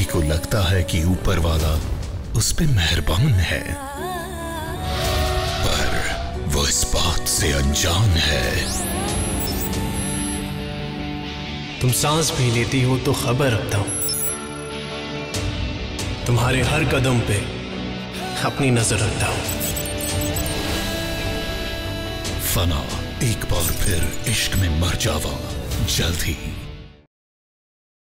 लड़की को लगता है कि ऊपर वाला उस पर मेहरबान है। पर वो इस बात से अनजान है। तुम सांस भी लेती हो तो खबर रखता हूँ। तुम्हारे हर कदम पे अपनी नज़र रखता हूँ। फना एक बार फिर इश्क में मर जावा जल्द ही।